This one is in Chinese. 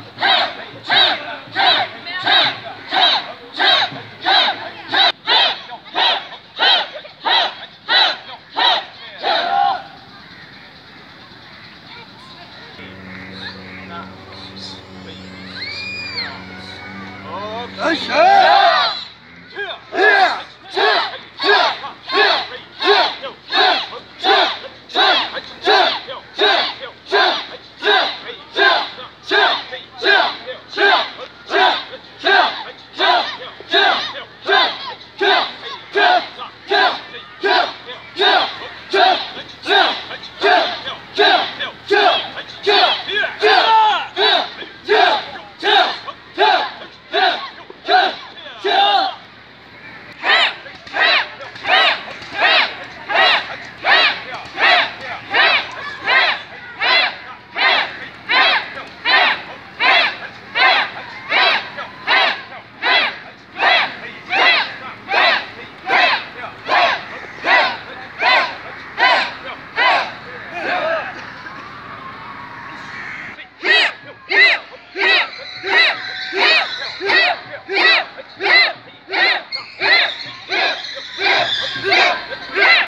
是是。好，开始。